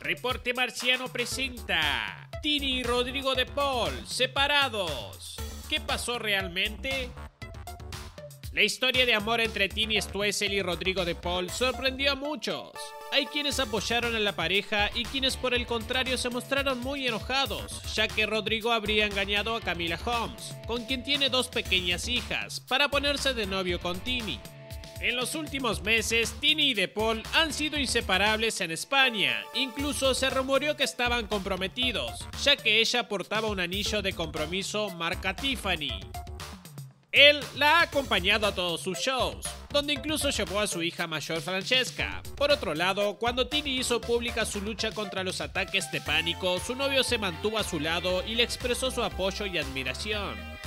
Reporte Marciano presenta Tini y Rodrigo de Paul, separados. ¿Qué pasó realmente? La historia de amor entre Tini Stuessel y Rodrigo de Paul sorprendió a muchos. Hay quienes apoyaron a la pareja y quienes por el contrario se mostraron muy enojados, ya que Rodrigo habría engañado a Camila Holmes, con quien tiene dos pequeñas hijas, para ponerse de novio con Tini. En los últimos meses, Tini y De Paul han sido inseparables en España. Incluso se rumoreó que estaban comprometidos, ya que ella portaba un anillo de compromiso marca Tiffany. Él la ha acompañado a todos sus shows, donde incluso llevó a su hija mayor Francesca. Por otro lado, cuando Tini hizo pública su lucha contra los ataques de pánico, su novio se mantuvo a su lado y le expresó su apoyo y admiración.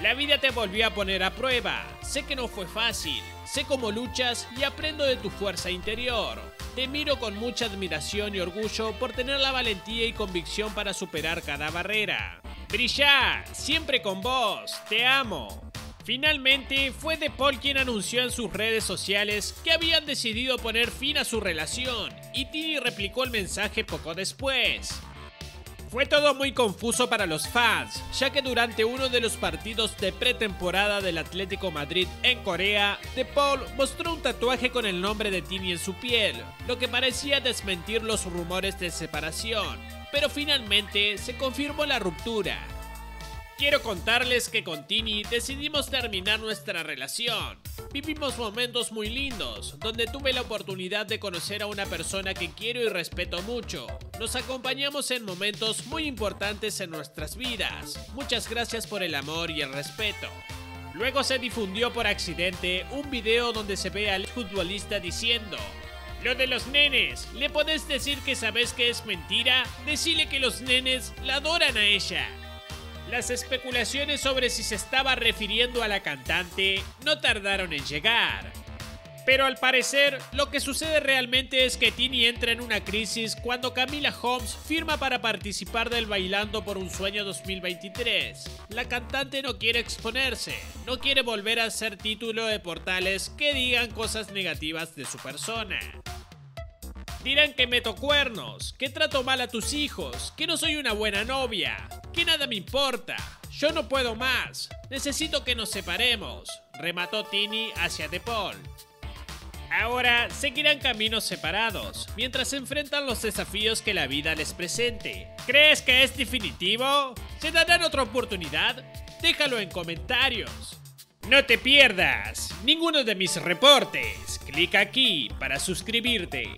La vida te volvió a poner a prueba. Sé que no fue fácil. Sé cómo luchas y aprendo de tu fuerza interior. Te miro con mucha admiración y orgullo por tener la valentía y convicción para superar cada barrera. Brilla, siempre con vos. Te amo. Finalmente, fue De Paul quien anunció en sus redes sociales que habían decidido poner fin a su relación, y Tini replicó el mensaje poco después. Fue todo muy confuso para los fans, ya que durante uno de los partidos de pretemporada del Atlético Madrid en Corea, De Paul mostró un tatuaje con el nombre de Tini en su piel, lo que parecía desmentir los rumores de separación, pero finalmente se confirmó la ruptura. Quiero contarles que con Tini decidimos terminar nuestra relación. Vivimos momentos muy lindos, donde tuve la oportunidad de conocer a una persona que quiero y respeto mucho. Nos acompañamos en momentos muy importantes en nuestras vidas. Muchas gracias por el amor y el respeto. Luego se difundió por accidente un video donde se ve al futbolista diciendo lo de los nenes, ¿le podés decir que sabes que es mentira? Decile que los nenes la adoran a ella. Las especulaciones sobre si se estaba refiriendo a la cantante no tardaron en llegar. Pero al parecer, lo que sucede realmente es que Tini entra en una crisis cuando Camila Holmes firma para participar del Bailando por un Sueño 2023. La cantante no quiere exponerse, no quiere volver a ser título de portales que digan cosas negativas de su persona. Dirán que meto cuernos, que trato mal a tus hijos, que no soy una buena novia, que nada me importa. Yo no puedo más. Necesito que nos separemos, remató Tini hacia De Paul. Ahora seguirán caminos separados, mientras se enfrentan los desafíos que la vida les presente. ¿Crees que es definitivo? ¿Se darán otra oportunidad? Déjalo en comentarios. No te pierdas ninguno de mis reportes. Clic aquí para suscribirte.